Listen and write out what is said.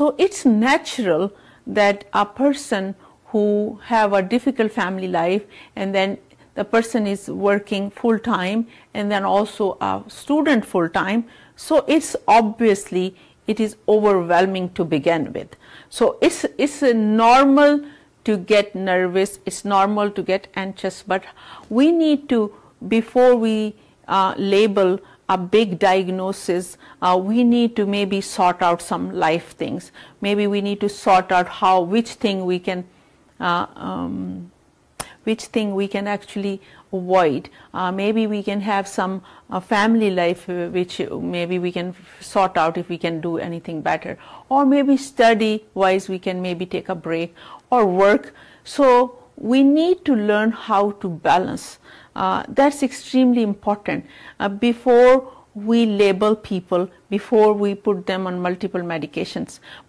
So it's natural that a person who have a difficult family life and then the person is working full time and then also a student full time so it's obviously it is overwhelming to begin with. So it's it's normal to get nervous it's normal to get anxious but we need to before we uh, label a big diagnosis, uh, we need to maybe sort out some life things. Maybe we need to sort out how, which thing we can, uh, um, which thing we can actually avoid. Uh, maybe we can have some uh, family life uh, which maybe we can sort out if we can do anything better. Or maybe study wise we can maybe take a break or work. So we need to learn how to balance. Uh, that's extremely important uh, before we label people, before we put them on multiple medications. But